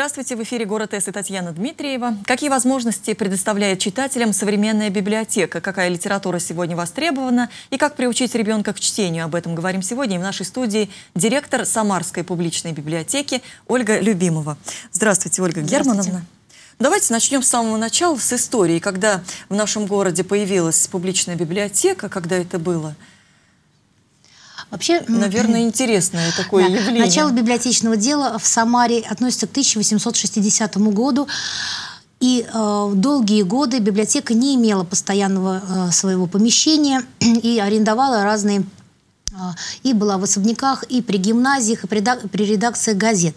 Здравствуйте, в эфире «Город С» и Татьяна Дмитриева. Какие возможности предоставляет читателям современная библиотека? Какая литература сегодня востребована? И как приучить ребенка к чтению? Об этом говорим сегодня. И в нашей студии директор Самарской публичной библиотеки Ольга Любимова. Здравствуйте, Ольга Здравствуйте. Германовна. Давайте начнем с самого начала, с истории. Когда в нашем городе появилась публичная библиотека, когда это было – Вообще, наверное, интересное такое да, явление. Начало библиотечного дела в Самаре относится к 1860 году. И э, долгие годы библиотека не имела постоянного э, своего помещения и арендовала разные э, и была в особняках, и при гимназиях, и при, при редакции газет.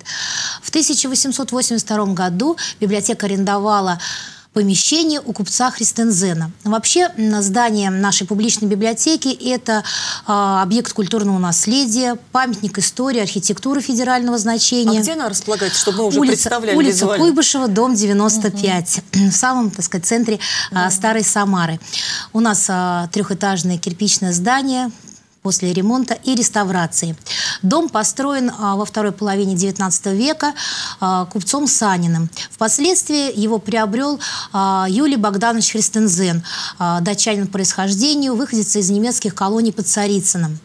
В 1882 году библиотека арендовала помещение у купца Христензена. Вообще здание нашей публичной библиотеки – это э, объект культурного наследия, памятник истории, архитектуры федерального значения. А где она располагается, чтобы мы уже улица, представляли Улица визуально? Куйбышева, дом 95, угу. в самом, так сказать, центре да. Старой Самары. У нас а, трехэтажное кирпичное здание, после ремонта и реставрации. Дом построен а, во второй половине XIX века а, купцом Саниным. Впоследствии его приобрел а, Юлий Богданович Христензен, датчанин происхождению, выходец из немецких колоний под Царицыным.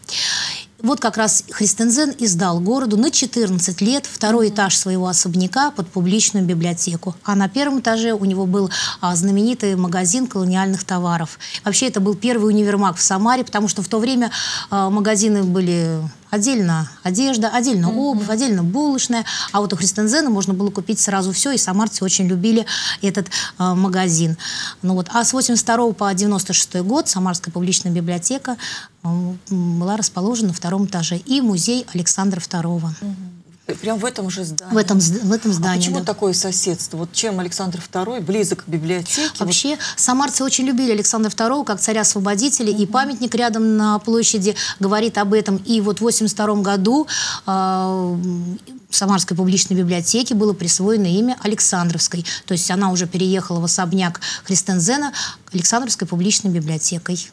Вот как раз Христензен издал городу на 14 лет второй этаж своего особняка под публичную библиотеку. А на первом этаже у него был а, знаменитый магазин колониальных товаров. Вообще это был первый универмаг в Самаре, потому что в то время а, магазины были Отдельно одежда, отдельно обувь, отдельно булочная. А вот у Христензена можно было купить сразу все, и самарцы очень любили этот э, магазин. Ну вот. А с 82 по 96 год Самарская публичная библиотека была расположена на втором этаже. И музей Александра II. Mm-hmm. Прям в этом же здании? В этом, в этом здании, а почему да. такое соседство? Вот чем Александр II близок к библиотеке? Вообще, вот... самарцы очень любили Александра II как царя-освободителя, угу. и памятник рядом на площади говорит об этом. И вот в 82 году э, Самарской публичной библиотеке было присвоено имя Александровской. То есть она уже переехала в особняк Христензена Александровской публичной библиотекой.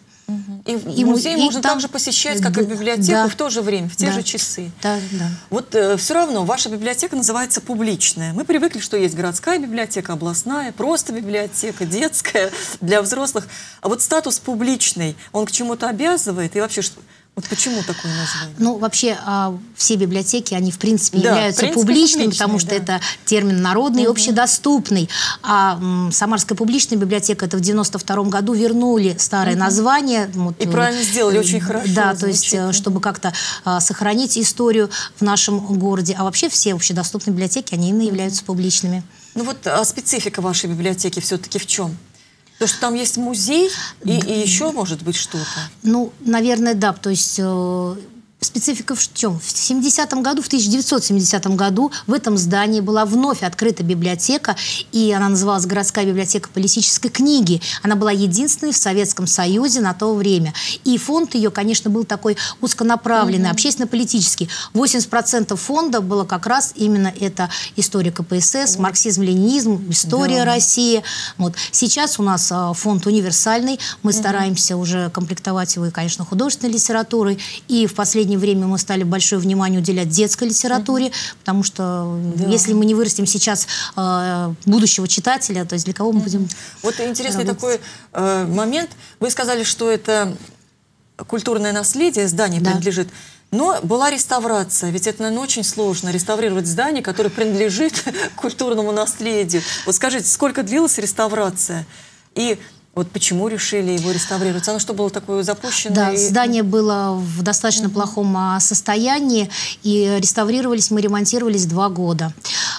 И, и музей и можно там, также посещать, как да, и библиотеку, да, в то же время, в те да, же часы. Да, да. Вот э, все равно ваша библиотека называется публичная. Мы привыкли, что есть городская библиотека, областная, просто библиотека, детская для взрослых. А вот статус публичный, он к чему-то обязывает? И вообще, что, вот почему такое название? Ну, вообще, а, все библиотеки, они, в принципе, да, являются в принципе, публичными, потому что да. это термин народный угу. общедоступный. А м, Самарская публичная библиотека, это в 92 году вернули старое угу. название. Вот, и правильно сделали, очень хорошо. Да, звучит. то есть, э, чтобы как-то а, сохранить историю в нашем городе. А вообще все общедоступные библиотеки, они именно являются публичными. Ну вот, а специфика вашей библиотеки все-таки в чем? То, что там есть музей и, и еще, может быть, что-то? Ну, наверное, да. То есть э, Специфика в чем? В 70 году, в 1970 году в этом здании была вновь открыта библиотека, и она называлась «Городская библиотека политической книги». Она была единственной в Советском Союзе на то время. И фонд ее, конечно, был такой узконаправленный, mm-hmm. общественно-политический. 80% фонда было как раз именно это история КПСС, mm-hmm. марксизм-ленинизм, история да. России. Вот. Сейчас у нас а, фонд универсальный, мы mm-hmm. стараемся уже комплектовать его, и, конечно, художественной литературой, и в последнее последнее время мы стали большое внимание уделять детской литературе, mm-hmm. потому что да. если мы не вырастим сейчас э, будущего читателя, то есть для кого мы будем mm-hmm. Вот интересный работать? такой э, момент. Вы сказали, что это культурное наследие, здание да. принадлежит. Но была реставрация, ведь это, наверное, очень сложно реставрировать здание, которое принадлежит культурному наследию. Вот скажите, сколько длилась реставрация? И вот почему решили его реставрировать? Оно что, было такое запущенное? Да, здание было в достаточно угу. плохом а, состоянии, и реставрировались мы, ремонтировались два года.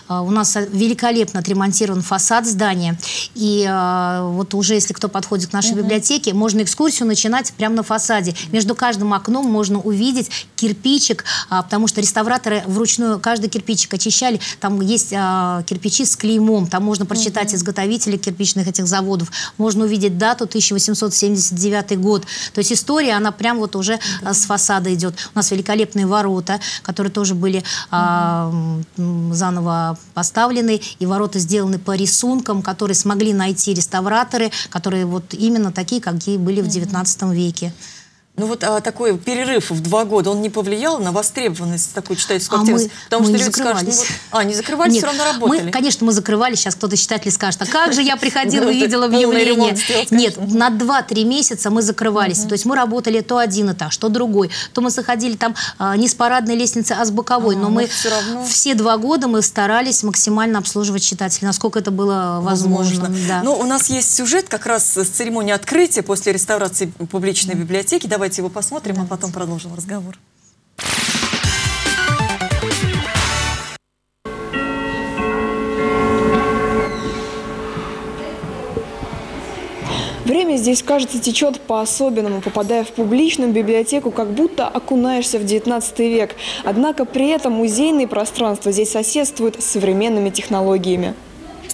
А, у нас великолепно отремонтирован фасад здания, и а, вот уже если кто подходит к нашей угу. библиотеке, можно экскурсию начинать прямо на фасаде. Между каждым окном можно увидеть кирпичик, потому что реставраторы вручную каждый кирпичик очищали. Там есть кирпичи с клеймом, там можно прочитать угу. изготовителей кирпичных этих заводов, можно увидеть видеть дату 1879 год. То есть история, она прям вот уже да. с фасада идет. У нас великолепные ворота, которые тоже были а, заново поставлены, и ворота сделаны по рисункам, которые смогли найти реставраторы, которые вот именно такие, какие были в 19 веке. Ну вот а такой перерыв в два года, он не повлиял на востребованность такой читательской а активности? Мы, Потому мы что люди скажут, ну вот, а, не закрывались, Нет, все равно работали. Мы, конечно, мы закрывались, сейчас кто-то читатель скажет, а как же я приходила и видела объявление? Нет, на 2-3 месяца мы закрывались. То есть мы работали то один этаж, то другой. То мы заходили там а, не с парадной лестницы, а с боковой. Но мы все два года мы старались максимально обслуживать читателей, насколько это было возможно. Ну, у нас есть сюжет как раз с церемонии открытия после реставрации публичной библиотеки. Давай Давайте его посмотрим, Давайте. а потом продолжим разговор. Время здесь, кажется, течет по-особенному, попадая в публичную библиотеку, как будто окунаешься в 19 век. Однако при этом музейные пространства здесь соседствуют с современными технологиями.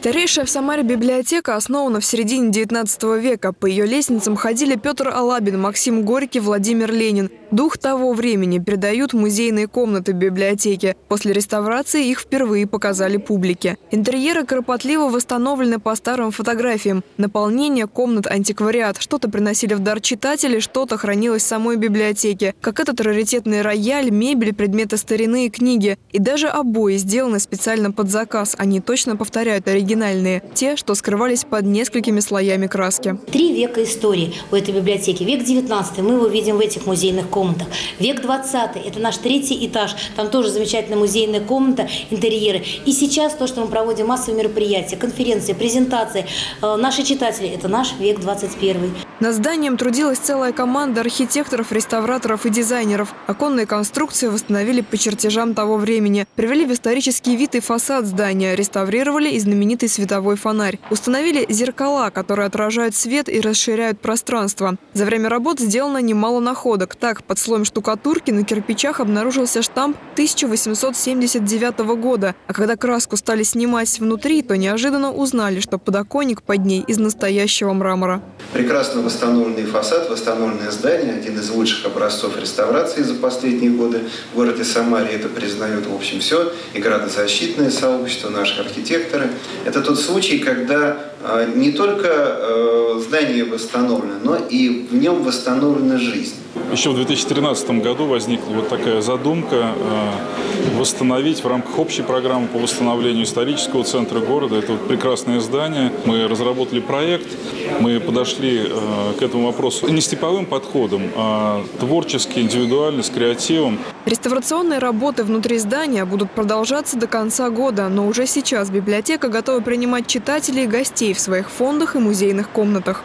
Старейшая в Самаре библиотека основана в середине 19 века. По ее лестницам ходили Петр Алабин, Максим Горький, Владимир Ленин. Дух того времени передают музейные комнаты библиотеки. После реставрации их впервые показали публике. Интерьеры кропотливо восстановлены по старым фотографиям. Наполнение комнат антиквариат. Что-то приносили в дар читатели, что-то хранилось в самой библиотеке. Как этот раритетный рояль, мебель, предметы старины и книги. И даже обои сделаны специально под заказ. Они точно повторяют оригинал оригинальные, те, что скрывались под несколькими слоями краски. Три века истории у этой библиотеки. Век 19 мы его видим в этих музейных комнатах. Век 20 это наш третий этаж, там тоже замечательная музейная комната, интерьеры. И сейчас то, что мы проводим массовые мероприятия, конференции, презентации, э, наши читатели, это наш век 21. Над зданием трудилась целая команда архитекторов, реставраторов и дизайнеров. Оконные конструкции восстановили по чертежам того времени, привели в исторический вид и фасад здания, реставрировали и знаменитый световой фонарь. Установили зеркала, которые отражают свет и расширяют пространство. За время работ сделано немало находок. Так, под слоем штукатурки на кирпичах обнаружился штамп 1879 года. А когда краску стали снимать внутри, то неожиданно узнали, что подоконник под ней из настоящего мрамора. Прекрасно восстановленный фасад, восстановленное здание, один из лучших образцов реставрации за последние годы в городе Самаре. Это признают, в общем, все. И градозащитное сообщество, наши архитекторы. Это тот случай, когда а, не только э, здание восстановлено, но и в нем восстановлена жизнь. Еще в 2013 году возникла вот такая задумка э, восстановить в рамках общей программы по восстановлению исторического центра города. Это вот прекрасное здание. Мы разработали проект, мы подошли э, к этому вопросу не с типовым подходом, а творчески, индивидуально, с креативом. Реставрационные работы внутри здания будут продолжаться до конца года, но уже сейчас библиотека готова принимать читателей и гостей в своих фондах и музейных комнатах.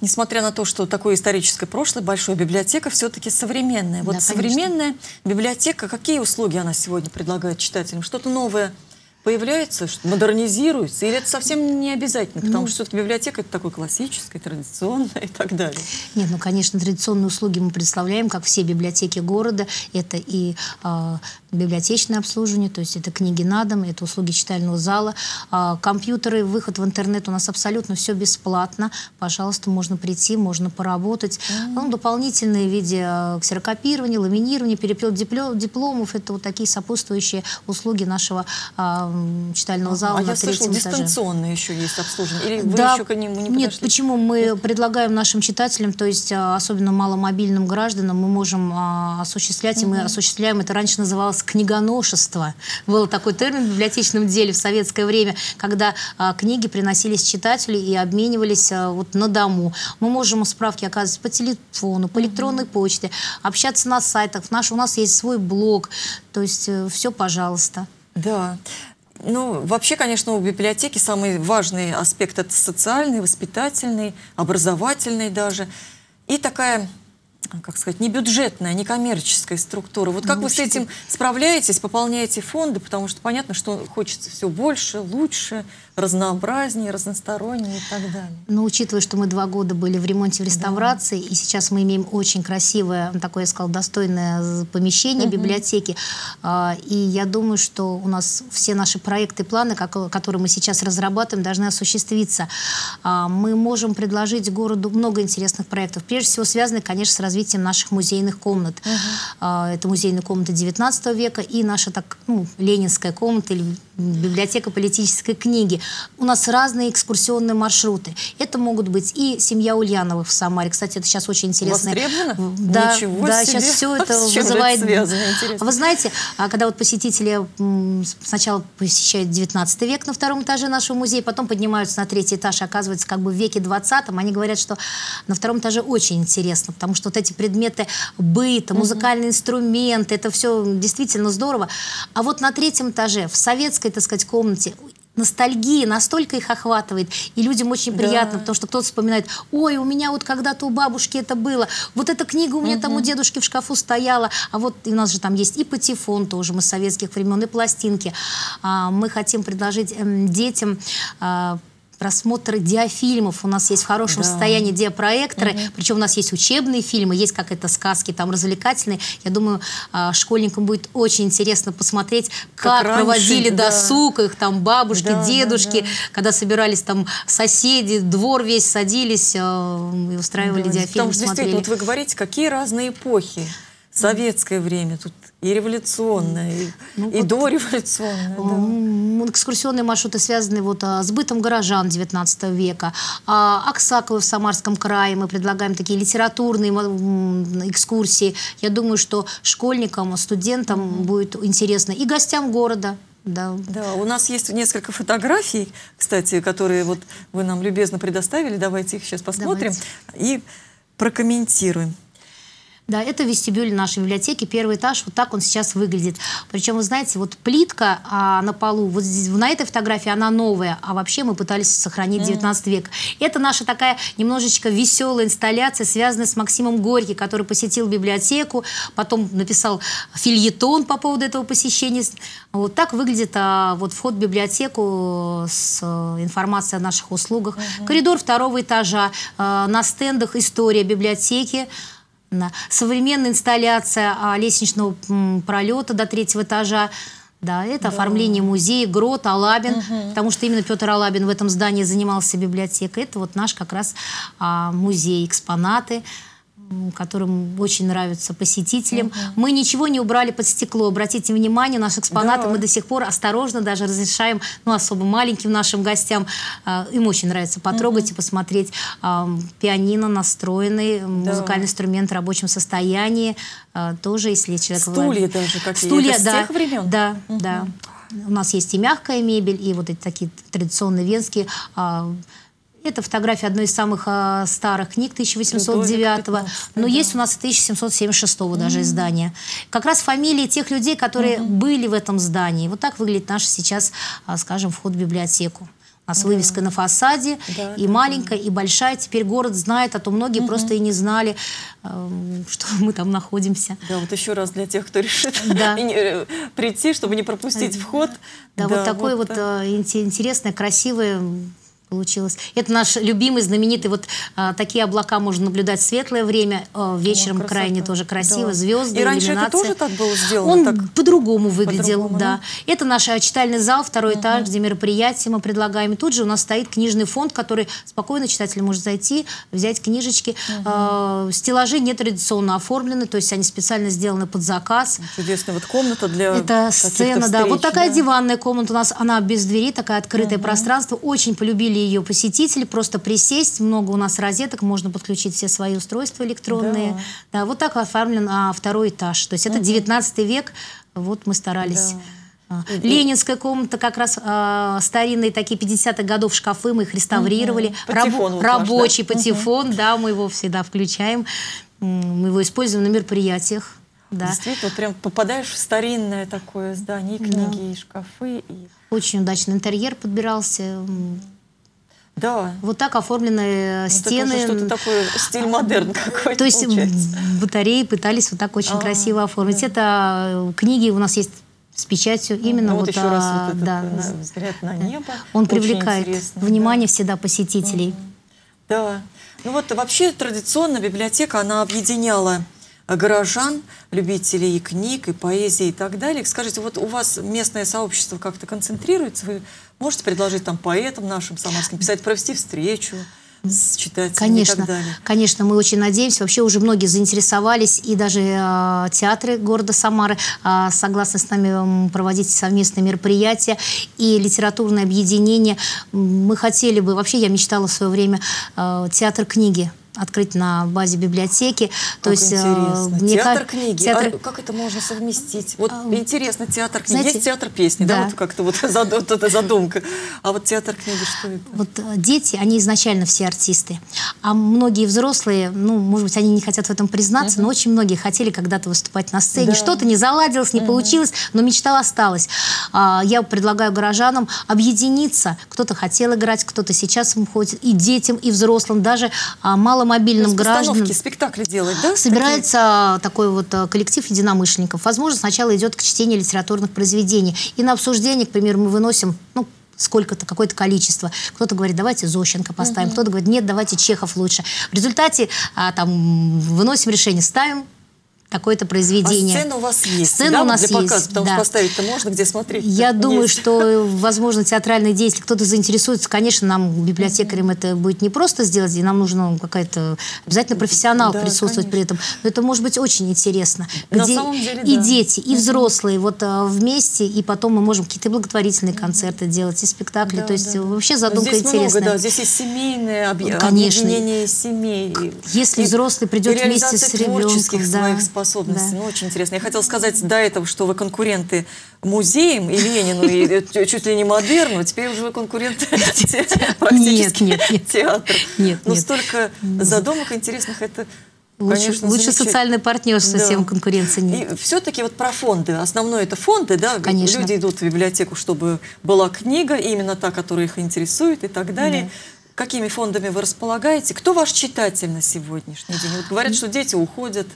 Несмотря на то, что такое историческое прошлое, большая библиотека все-таки современная. Вот да, современная библиотека, какие услуги она сегодня предлагает читателям? Что-то новое появляется, модернизируется, или это совсем не обязательно, потому ну, что все-таки библиотека это такое классическое, традиционное и так далее. Нет, ну, конечно, традиционные услуги мы представляем, как все библиотеки города. Это и э, библиотечное обслуживание, то есть это книги на дом, это услуги читального зала, э, компьютеры, выход в интернет у нас абсолютно все бесплатно. Пожалуйста, можно прийти, можно поработать. Mm-hmm. Ну, дополнительные в виде э, ксерокопирования, ламинирования, переплет дипломов, это вот такие сопутствующие услуги нашего э, читального зала а на я третьем слышала, дистанционно еще есть обслуживание? Или вы да, еще к нему не подошли? Нет, почему? Мы предлагаем нашим читателям, то есть а, особенно маломобильным гражданам, мы можем а, осуществлять, угу. и мы осуществляем, это раньше называлось книгоношество. Был такой термин в библиотечном деле в советское время, когда а, книги приносились читателю и обменивались а, вот на дому. Мы можем справки оказывать по телефону, по электронной угу. почте, общаться на сайтах. Наш, у нас есть свой блог, то есть э, все, пожалуйста. Да. Ну, вообще, конечно, у библиотеки самый важный аспект – это социальный, воспитательный, образовательный даже. И такая как сказать, не бюджетная, не коммерческая структура. Вот как ну, вы с этим справляетесь, пополняете фонды, потому что понятно, что хочется все больше, лучше, разнообразнее, разностороннее и так далее. Но учитывая, что мы два года были в ремонте, в реставрации, да. и сейчас мы имеем очень красивое, такое, я сказала, достойное помещение угу. библиотеки, а, и я думаю, что у нас все наши проекты, планы, которые мы сейчас разрабатываем, должны осуществиться. А, мы можем предложить городу много интересных проектов, прежде всего связанных, конечно, с развитием наших музейных комнат. Угу. Это музейная комната 19 века и наша так, ну, ленинская комната или библиотека политической книги. У нас разные экскурсионные маршруты. Это могут быть и семья Ульяновых в Самаре. Кстати, это сейчас очень интересно. Да, Ничего да, себе. сейчас все это вызывает... это связано, интересно? Вы знаете, а когда вот посетители сначала посещают 19 век на втором этаже нашего музея, потом поднимаются на третий этаж, оказывается как бы в веке 20 они говорят, что на втором этаже очень интересно, потому что вот эти предметы быта, музыкальные инструменты, это все действительно здорово. А вот на третьем этаже, в советской, так сказать, комнате, ностальгия настолько их охватывает, и людям очень приятно, потому что кто-то вспоминает, ой, у меня вот когда-то у бабушки это было, вот эта книга у меня там у дедушки в шкафу стояла, а вот у нас же там есть и патефон тоже, мы с советских времен, и пластинки. А, мы хотим предложить эм, детям просмотр диафильмов. У нас есть в хорошем Да. состоянии диапроекторы, причем у нас есть учебные фильмы, есть как это сказки, там развлекательные. Я думаю, а, школьникам будет очень интересно посмотреть, Как как, раньше, проводили да. досуг их там бабушки, Да, да, дедушки, да. когда собирались там соседи, двор весь садились э, и устраивали Да, диафильм, Потому что смотрели. действительно, вот вы говорите, какие разные эпохи. Советское время, тут и революционное, и, Ну, и вот- дореволюционное. да. Экскурсионные маршруты связаны вот а, с бытом горожан XIX века. А, Аксаковы в Самарском крае мы предлагаем такие литературные экскурсии. Я думаю, что школьникам, студентам будет интересно и гостям города. Да. Да, у нас есть несколько фотографий, кстати, которые вот вы нам любезно предоставили. Давайте их сейчас посмотрим и прокомментируем. Да, это вестибюль нашей библиотеки, первый этаж, вот так он сейчас выглядит. Причем, вы знаете, вот плитка а, на полу, вот здесь, на этой фотографии она новая, а вообще мы пытались сохранить 19 век. Это наша такая немножечко веселая инсталляция, связанная с Максимом Горький, который посетил библиотеку, потом написал фильетон по поводу этого посещения. Вот так выглядит а, вот вход в библиотеку с э, информацией о наших услугах. Коридор второго этажа, э, на стендах история библиотеки. Современная инсталляция а, лестничного пролета до третьего этажа. Да, это оформление музея, грот, Алабин, потому что именно Петр Алабин в этом здании занимался библиотекой. Это вот наш как раз а, музей, экспонаты, которым очень нравятся посетителям. Мы ничего не убрали под стекло. Обратите внимание, наши экспонаты Да. мы до сих пор осторожно даже разрешаем, ну, особо маленьким нашим гостям. А, Им очень нравится потрогать и посмотреть. Пианино настроенный, музыкальный инструмент в рабочем состоянии. А, Тоже, если человек... Стулья даже какие. Стулья, с да. тех времен? Да, да. У нас есть и мягкая мебель, и вот эти такие традиционные венские. а, Это фотография одной из самых а, старых книг 1809 15, но да. есть у нас и 1776 даже издание. Как раз фамилии тех людей, которые были в этом здании. Вот так выглядит наш сейчас, а, скажем, вход в библиотеку. У нас вывеска на фасаде, Да, и да, маленькая, и большая. Теперь город знает, а то многие просто и не знали, эм, что мы там находимся. Да, вот еще раз для тех, кто решит Да. э, прийти, чтобы не пропустить вход. Да, вот такое вот, так. э, инте- интересное, красивое получилось. Это наш любимый, знаменитый, вот а, такие облака можно наблюдать в светлое время, э, вечером О, красота. крайне тоже красиво, Да. звезды, И раньше это тоже так было сделано? Он так? по-другому выглядел, По-другому, да. Это наш читальный зал, второй этаж, где мероприятия мы предлагаем. И тут же у нас стоит книжный фонд, который спокойно читатель может зайти, взять книжечки. Э, стеллажи нетрадиционно оформлены, то есть они специально сделаны под заказ. Чудесная вот комната для Это сцена, да. встреч, Вот такая да. диванная комната у нас, она без двери, такая открытое пространство. Очень полюбили ее посетители, просто присесть. Много у нас розеток, можно подключить все свои устройства электронные. Да, вот так оформлен а, второй этаж. То есть это 19 век, вот мы старались. А, Ленинская комната, как раз а, старинные такие 50-х годов шкафы, мы их реставрировали. Патефон Рабо- вот ваш, да? рабочий патефон, да, мы его всегда включаем. Мы его используем на мероприятиях. Да. Действительно, прям попадаешь в старинное такое здание, и книги, и шкафы. И... Очень удачный интерьер подбирался. Да. Вот так оформлены э, это стены. уже что-то такое, стиль модерн какой-то То есть получается. батареи пытались вот так очень А, красиво оформить. Это э, книги у нас есть с печатью именно Ну, вот, вот еще раз а, вот этот да, на- взгляд на небо. он Очень привлекает внимание всегда посетителей. Да. Ну вот вообще традиционно библиотека, она объединяла э, горожан, любителей и книг, и поэзии и так далее. Скажите, вот у вас местное сообщество как-то концентрируется? Вы можете предложить там поэтам нашим самарским писать, провести встречу? с читателями конечно, и так далее. Конечно, мы очень надеемся. Вообще уже многие заинтересовались, и даже э, театры города Самары э, согласны с нами проводить совместные мероприятия, и литературное объединение. Мы хотели бы, вообще я мечтала в свое время э, театр книги открыть на базе библиотеки. Как То есть, э, интересно. Мне театр как... книги. Театр... А как это можно совместить? Вот а, интересно, театр книги. Знаете, Есть театр песни, да, да вот как-то вот эта задумка. А вот театр книги, что это? Вот э, дети, они изначально все артисты. А многие взрослые, ну, может быть, они не хотят в этом признаться, но очень многие хотели когда-то выступать на сцене. Да. Что-то не заладилось, не получилось, но мечта осталась. А, я предлагаю горожанам объединиться. Кто-то хотел играть, кто-то сейчас ходит. И детям, и взрослым, даже а, мало маломобильным гражданам. спектакли делать, да? Собирается такие? такой вот э, коллектив единомышленников. Возможно, сначала идет к чтению литературных произведений. И на обсуждение, к примеру, мы выносим, ну, сколько-то, какое-то количество. Кто-то говорит, давайте Зощенко поставим, угу. кто-то говорит, нет, давайте Чехов лучше. В результате а, там выносим решение, ставим какое-то произведение. А сцена у вас есть, сцена да, у нас для есть, показа, потому да. что поставить-то можно, где смотреть. Я думаю, есть. что, возможно, театральные деятели, кто-то заинтересуется, конечно, нам, библиотекарям, это будет не просто сделать, и нам нужно какая-то обязательно профессионал да, присутствовать конечно. при этом. Но это может быть очень интересно. На где самом деле, и да. дети, и взрослые вот а, вместе, и потом мы можем какие-то благотворительные концерты делать, и спектакли. Да, То есть да. вообще задумка здесь интересная. Много, да, здесь есть семейное объ... объединение семей. Если и, взрослый придет вместе с ребенком. Да, своих способностей. Да. Ну, очень интересно. Я хотела сказать до этого, что вы конкуренты музеям и Ленину, и чуть ли не модерну, теперь уже вы конкуренты практически театра. Нет, Но столько задумок интересных, это Лучше, Конечно, лучше социальный партнер, совсем да. конкуренции нет. И все-таки вот про фонды. Основное это фонды, да? Конечно. Люди идут в библиотеку, чтобы была книга, именно та, которая их интересует и так далее. Да. Какими фондами вы располагаете? Кто ваш читатель на сегодняшний день? Вот говорят, что дети уходят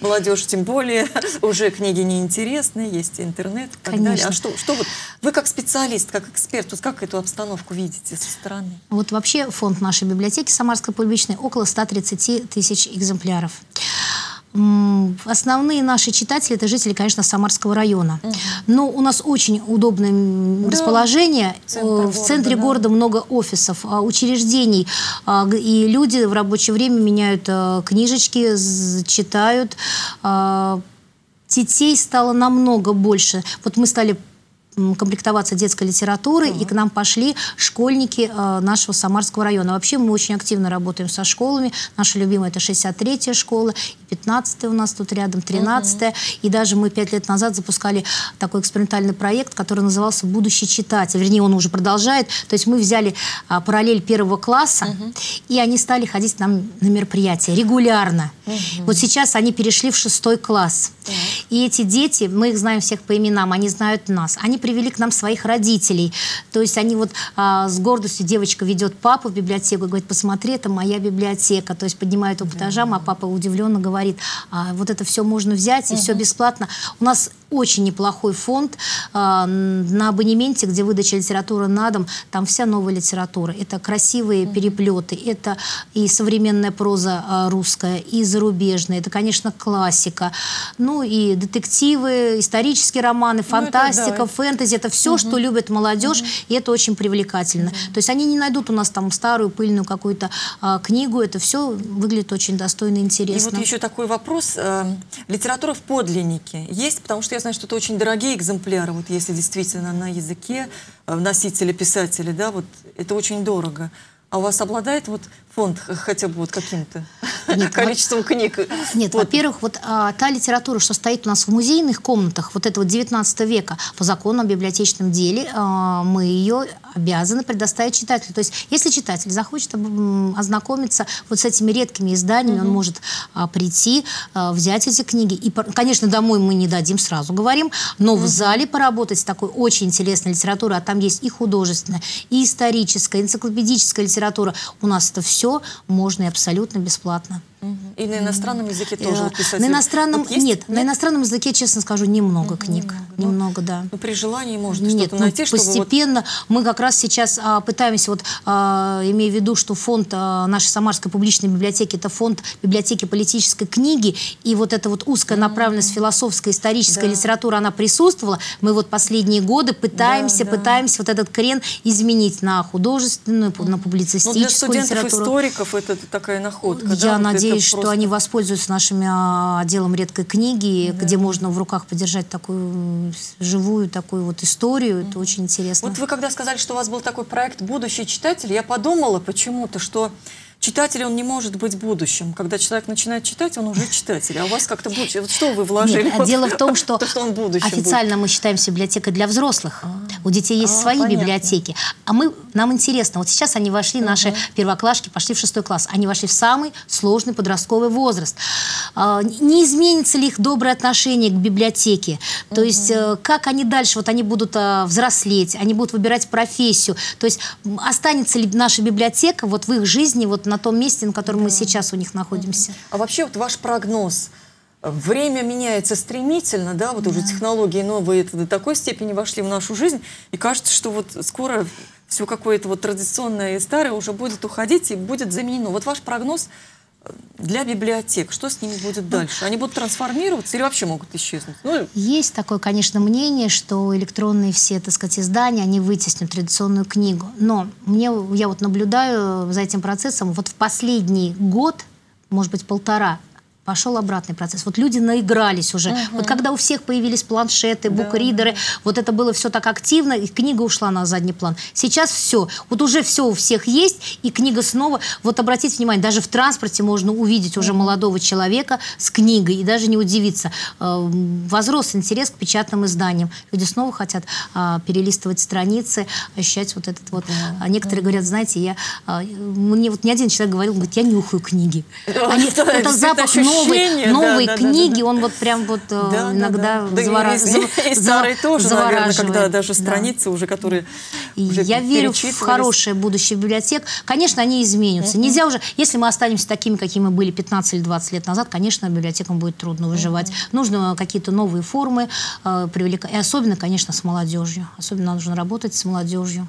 молодежь тем более, уже книги неинтересны, есть интернет и так Конечно. далее. А что, что вот, вы как специалист, как эксперт, вот как эту обстановку видите со стороны? Вот вообще фонд нашей библиотеки Самарской публичной около 130 тысяч экземпляров. Основные наши читатели это жители, конечно, Самарского района. Но у нас очень удобное да. расположение. Центр в города, центре да. города много офисов, а, учреждений. А, и люди в рабочее время меняют а, книжечки, читают. Детей стало намного больше. Вот мы стали комплектоваться детской литературой, uh-huh. и к нам пошли школьники э, нашего Самарского района. Вообще мы очень активно работаем со школами. Наша любимая это 63-я школа, 15 у нас тут рядом, 13 uh-huh. И даже мы пять лет назад запускали такой экспериментальный проект, который назывался «Будущий читатель». Вернее, он уже продолжает. То есть мы взяли а, параллель первого класса, uh-huh. и они стали ходить нам на мероприятия регулярно. Uh-huh. Вот сейчас они перешли в шестой класс. Uh-huh. И эти дети, мы их знаем всех по именам, они знают нас. Они привели к нам своих родителей. То есть они вот а, с гордостью, девочка ведет папу в библиотеку и говорит, посмотри, это моя библиотека. То есть поднимают его по этажам, а папа удивленно говорит, а, вот это все можно взять и все бесплатно. У нас очень неплохой фонд а, на абонементе, где выдача литературы на дом, там вся новая литература. Это красивые переплеты, это и современная проза а, русская, и зарубежная, это, конечно, классика. Ну и детективы, исторические романы, фантастика, ну, это, да. фэнтези, это все, mm-hmm. что любит молодежь, mm-hmm. и это очень привлекательно. Mm-hmm. То есть они не найдут у нас там старую пыльную какую-то а, книгу, это все выглядит очень достойно и интересно. И вот еще такой вопрос. Э, литература в подлиннике есть, потому что я знаю, что это очень дорогие экземпляры, вот если действительно на языке э, носителя, писателя, да, вот это очень дорого. А у вас обладает вот фонд хотя бы вот каким-то количеством книг? Нет, вот. во-первых, вот а, та литература, что стоит у нас в музейных комнатах, вот этого 19 века, по закону о библиотечном деле, а, мы ее обязаны предоставить читателю. То есть, если читатель захочет ознакомиться вот с этими редкими изданиями, угу. он может а, прийти, а, взять эти книги. И, конечно, домой мы не дадим, сразу говорим, но угу. в зале поработать с такой очень интересной литературой, а там есть и художественная, и историческая, энциклопедическая литература. У нас это все можно и абсолютно бесплатно. И на иностранном языке тоже вот писать? На иностранном, вот есть? нет, на иностранном языке, честно скажу, немного книг. Немного, Немного, да. Ну, при желании можно что-то ну, найти, чтобы вот... постепенно. Мы как раз сейчас а, пытаемся, вот, а, имея в виду, что фонд а, нашей Самарской публичной библиотеки, это фонд библиотеки политической книги, и вот эта вот узкая направленность философская, историческая Да. литература, она присутствовала. Мы вот последние годы пытаемся, да. пытаемся вот этот крен изменить на художественную, на Ну, для публицистическую студентов-историков это такая находка. да, Я вот это надеюсь, что просто- они воспользуются нашим а, отделом редкой книги, где можно в руках подержать такую м, живую такую вот историю. Это очень интересно. Вот вы когда сказали, что у вас был такой проект «Будущий читатель», я подумала почему-то, что читатель, он не может быть будущим. Когда человек начинает читать, он уже читатель. А у вас как-то будущее. Вот что вы вложили? Нет, а вот дело в том, что, то, что он будущим будет? официально мы считаемся библиотекой для взрослых. У детей есть А, свои понятно. библиотеки. А мы, нам интересно, вот сейчас они вошли, наши первоклашки, пошли в шестой класс. Они вошли в самый сложный подростковый возраст. А, Не изменится ли их доброе отношение к библиотеке? То есть э, как они дальше, вот они будут а, взрослеть, они будут выбирать профессию. То есть останется ли наша библиотека вот в их жизни, вот на том месте, на котором мы сейчас у них находимся? А вообще вот ваш прогноз. Время меняется стремительно, да, вот уже технологии новые до такой степени вошли в нашу жизнь, и кажется, что вот скоро все какое-то вот традиционное и старое уже будет уходить и будет заменено. Вот ваш прогноз для библиотек, что с ними будет дальше? Они будут трансформироваться или вообще могут исчезнуть? Ну, Есть такое, конечно, мнение, что электронные все, так сказать, издания, они вытеснят традиционную книгу. Но мне, я вот наблюдаю за этим процессом, вот в последний год, может быть, полтора, пошел обратный процесс. Вот люди наигрались уже. Вот когда у всех появились планшеты, букридеры, вот это было все так активно, и книга ушла на задний план. Сейчас все. Вот уже все у всех есть, и книга снова... Вот обратите внимание, даже в транспорте можно увидеть уже молодого человека с книгой, и даже не удивиться. Э, Возрос интерес к печатным изданиям. Люди снова хотят а, перелистывать страницы, ощущать вот этот вот... А некоторые говорят, знаете, я... а, Мне вот ни один человек говорил, говорит, я нюхаю книги. Да, Они- да, это запах ощущение, да, новой да, да, книги, да. он вот прям вот э, Да, да, иногда да. Да и завора- и за- старые тоже, наверное, когда даже Да. страницы уже, которые И уже я верю в хорошее будущее библиотек. Конечно, они изменятся. Нельзя уже, если мы останемся такими, какими мы были 15 или 20 лет назад, конечно, библиотекам будет трудно выживать. Нужно какие-то новые формы э, привлекать. И особенно, конечно, с молодежью. Особенно нужно работать с молодежью.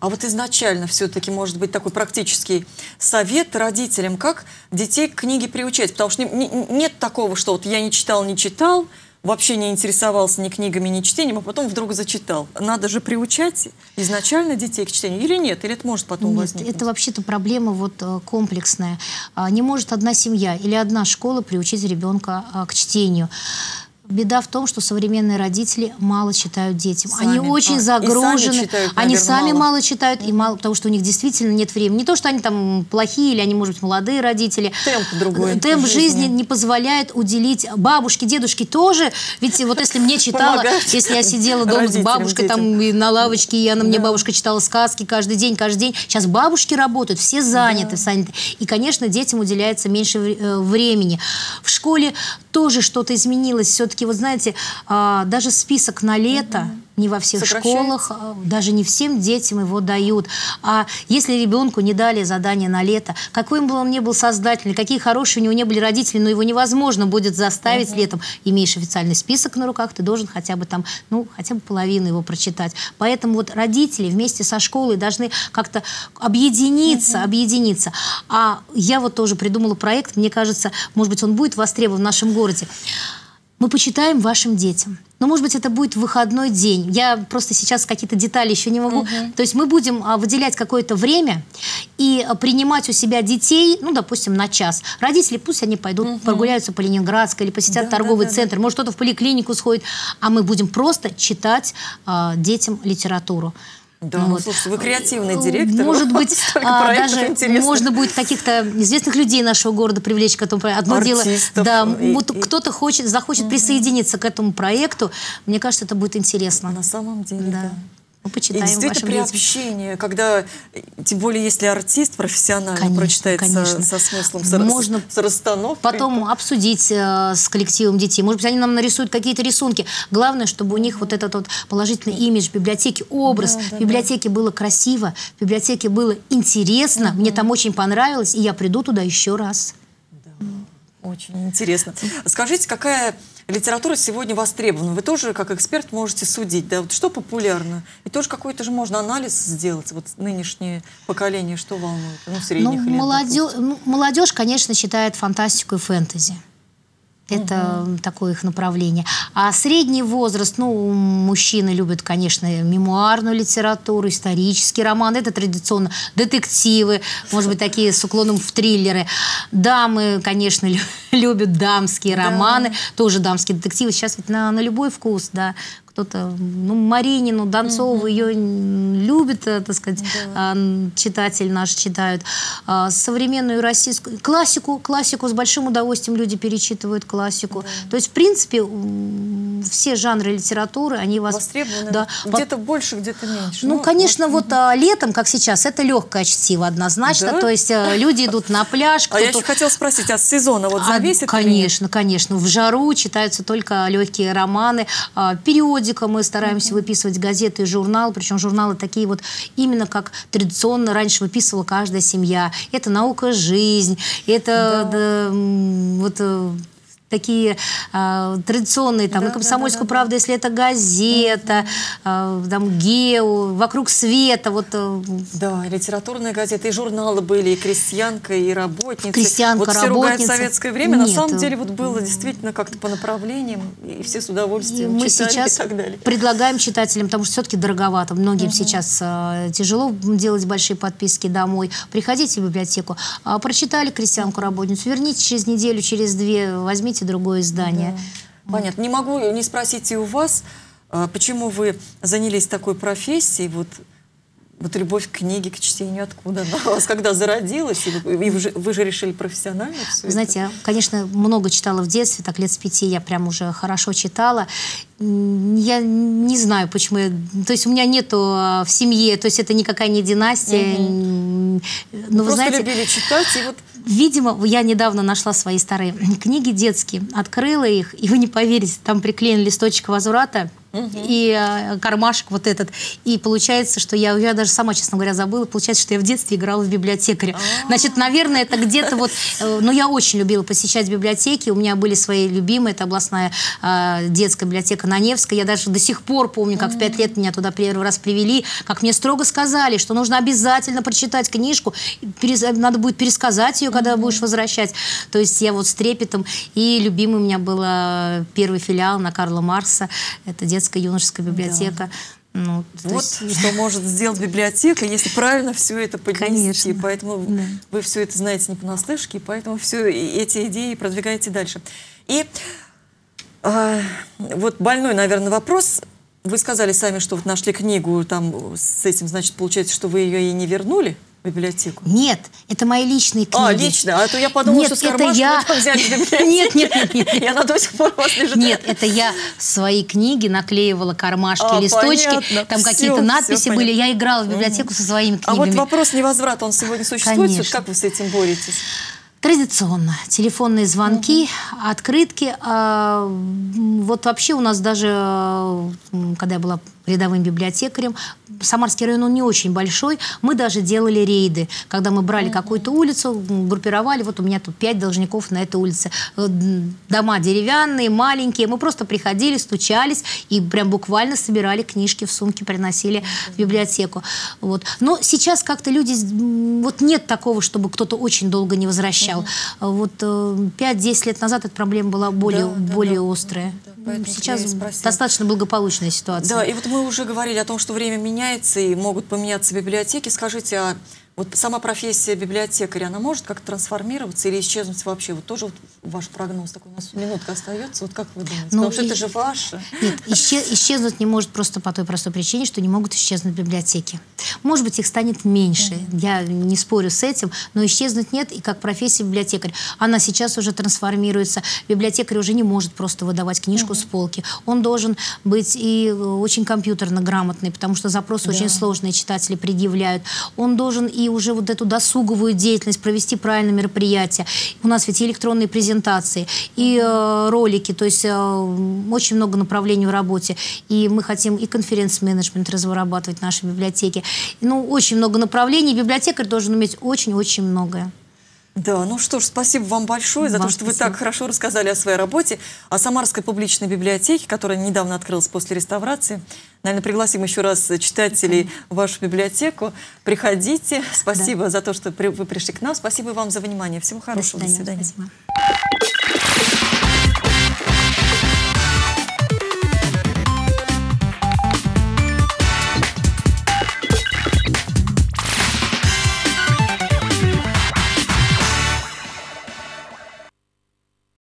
А вот изначально все-таки может быть такой практический совет родителям, как детей к книге приучать, потому что не- не- нет такого, что вот я не читал, не читал, вообще не интересовался ни книгами, ни чтением, а потом вдруг зачитал. Надо же приучать изначально детей к чтению или нет? Или это может потом Нет, возникнуть? это вообще-то проблема вот э, комплексная. А, Не может одна семья или одна школа приучить ребенка а, к чтению. Беда в том, что современные родители мало читают детям. Они Сами. очень А, и сами загружены. читают, они наверное, сами мало. мало. читают, и мало, потому что у них действительно нет времени. Не то, что они там плохие, или они, может быть, молодые родители. Темп другой Темп жизни. жизни. не позволяет уделить бабушке, дедушке тоже. Ведь вот если мне читала, Помогать если я сидела дома с бабушкой, там детям. и на лавочке, и она мне бабушка читала сказки каждый день, каждый день. Сейчас бабушки работают, все заняты, заняты. И, конечно, детям уделяется меньше э, времени. В школе тоже что-то изменилось. Все-таки, вот знаете, а, даже список на лето не во всех школах, а, даже не всем детям его дают. А если ребенку не дали задание на лето, какой бы он ни был создательный, какие хорошие у него не были родители, но его невозможно будет заставить летом. Имеешь официальный список на руках, ты должен хотя бы там, ну, хотя бы половину его прочитать. Поэтому вот родители вместе со школой должны как-то объединиться, объединиться. А я вот тоже придумала проект, мне кажется, может быть, он будет востребован в нашем городе. Мы почитаем вашим детям. Но, может быть, это будет выходной день. Я просто сейчас какие-то детали еще не могу. То есть мы будем а, выделять какое-то время и а, принимать у себя детей, ну, допустим, на час. Родители пусть они пойдут прогуляются по Ленинградской или посетят Да, торговый да, да, центр, может, кто-то в поликлинику сходит, а мы будем просто читать а, детям литературу. Да, Ну ну, вот. слушайте, вы креативный директор. Может быть, а, даже интересных. можно будет каких-то известных людей нашего города привлечь к этому проекту. Одно дело, да, и- вот и- кто-то хочет, захочет присоединиться к этому проекту. Мне кажется, это будет интересно. На самом деле, Да. да. Мы И почитаем действительно вашим при детям. общении, когда, тем более если артист профессионально Конечно, прочитает со- конечно. Со, смыслом, с, Можно с, с расстановкой. Потом обсудить э, с коллективом детей. Может быть, они нам нарисуют какие-то рисунки. Главное, чтобы у них вот этот вот положительный имидж библиотеки, образ. в библиотеке было красиво, в библиотеке было интересно. Мне там очень понравилось, и я приду туда еще раз. Очень интересно. Скажите, какая литература сегодня востребована? Вы тоже, как эксперт, можете судить, да? Вот что популярно? И тоже какой-то же можно анализ сделать. Вот нынешнее поколение что волнует? Ну, средних ну, лет, молодежь, ну, молодежь, конечно, считает фантастику и фэнтези. Это угу. такое их направление. А средний возраст, ну, мужчины любят, конечно, мемуарную литературу, исторический роман, это традиционно детективы, может быть, такие с уклоном в триллеры. Дамы, конечно, любят дамские романы, да. тоже дамские детективы. Сейчас ведь на, на любой вкус, да кто-то, ну, Маринину, Донцову, ее любит, э, так сказать, да. читатель наш читают. А, современную российскую, классику, классику с большим удовольствием люди перечитывают классику. То есть, в принципе, все жанры литературы, они вас... Востребованы. Да. Где-то больше, где-то меньше. Ну, ну конечно, вот, вот а, летом, как сейчас, это легкое чтиво однозначно. Да? То есть а, люди идут на пляж. А я еще хотела спросить, от сезона вот зависит? А, конечно, конечно. В жару читаются только легкие романы, а, периодики периодика мы стараемся выписывать газеты и журналы, причем журналы такие вот именно как традиционно раньше выписывала каждая семья. Это наука жизнь, это да. Да, вот э, такие э, традиционные, там, да, и «Комсомольскую да, да, правду», да. если это газета, э, там, «Гео», «Вокруг света». Вот, э, да, литературные газеты, и журналы были, и «Крестьянка», и «Работница». «Крестьянка», вот все в советское время, Нет. на самом деле, вот было действительно как-то по направлениям, и все с удовольствием и мы сейчас и так далее. предлагаем читателям, потому что все-таки дороговато. Многим угу. сейчас э, тяжело делать большие подписки домой. Приходите в библиотеку, э, прочитали «Крестьянку», «Работницу», верните через неделю, через две, возьмите возьмите другое издание. Да. Понятно. Не могу не спросить и у вас, а, почему вы занялись такой профессией, вот вот любовь к книге, к чтению, откуда она у вас когда зародилась? И вы, же, вы же решили профессионально все Знаете, это? я, конечно, много читала в детстве, так лет с пяти я прям уже хорошо читала. Я не знаю, почему. Я, то есть у меня нету а, в семье, то есть это никакая не династия. Угу. Но вы, вы знаете, любили читать, и вот Видимо, я недавно нашла свои старые книги детские, открыла их, и вы не поверите, там приклеен листочек возврата, и э, кармашек вот этот. И получается, что я, я даже сама, честно говоря, забыла. Получается, что я в детстве играла в библиотекаря. А. Значит, наверное, это где-то вот... Э, ну, я очень любила посещать библиотеки. У меня были свои любимые. Это областная э, детская библиотека на Невской. Я даже до сих пор помню, как в пять лет меня туда первый раз привели, как мне строго сказали, что нужно обязательно прочитать книжку. Надо будет пересказать ее, когда будешь возвращать. То есть я вот с трепетом. И любимый у меня был э, первый филиал на Карла Марса. Это детская детская юношеская библиотека. Да. Ну, вот есть... что может сделать библиотека, если правильно все это поднести. Конечно. Поэтому да. вы все это знаете не понаслышке, поэтому все эти идеи продвигаете дальше. И э, вот больной, наверное, вопрос. Вы сказали сами, что вот нашли книгу, там с этим, значит, получается, что вы ее и не вернули библиотеку? Нет, это мои личные книги. А, лично? А то я подумала, нет, что с это я... взяли библиотеку. Нет, нет, нет, нет. И она до сих пор у вас лежит. Нет, это я свои книги наклеивала, кармашки, а, листочки. Понятно. Там какие-то надписи были. Я играла в библиотеку со своими книгами. А вот вопрос невозврата, он сегодня существует? Конечно. Как вы с этим боретесь? Традиционно. Телефонные звонки, угу. открытки. А, вот вообще у нас даже, когда я была рядовым библиотекарем. Самарский район, он не очень большой. Мы даже делали рейды, когда мы брали mm-hmm. какую-то улицу, группировали, вот у меня тут пять должников на этой улице. Э, дома деревянные, маленькие. Мы просто приходили, стучались и прям буквально собирали книжки в сумки, приносили mm-hmm. в библиотеку. Вот. Но сейчас как-то люди... Вот нет такого, чтобы кто-то очень долго не возвращал. Mm-hmm. Вот 5-10 э, лет назад эта проблема была более, да, более да, острая. Да, сейчас достаточно благополучная ситуация. Да, и вот мы мы уже говорили о том, что время меняется и могут поменяться библиотеки. Скажите, а вот сама профессия библиотекаря, она может как-то трансформироваться или исчезнуть вообще? Вот тоже вот ваш прогноз такой, у нас минутка остается. Вот как вы думаете? Ну, Потому что и... это же ваше. Нет, исчез, исчезнуть не может просто по той простой причине, что не могут исчезнуть библиотеки. Может быть, их станет меньше. Mm-hmm. Я не спорю с этим, но исчезнуть нет. И как профессия библиотекарь, она сейчас уже трансформируется. Библиотекарь уже не может просто выдавать книжку mm-hmm. с полки. Он должен быть и очень компьютерно грамотный, потому что запросы yeah. очень сложные читатели предъявляют. Он должен и уже вот эту досуговую деятельность, провести правильное мероприятие. У нас ведь и электронные презентации, и э, ролики, то есть э, очень много направлений в работе. И мы хотим и конференц-менеджмент разрабатывать в нашей библиотеке. Ну, очень много направлений. Библиотекарь должен уметь очень-очень многое. Да, ну что ж, спасибо вам большое за Вам то, что вы спасибо. так хорошо рассказали о своей работе, о Самарской публичной библиотеке, которая недавно открылась после реставрации. Наверное, пригласим еще раз читателей в вашу библиотеку. Приходите. Спасибо за то, что вы пришли к нам. Спасибо вам за внимание. Всего До хорошего. свидания. Спасибо.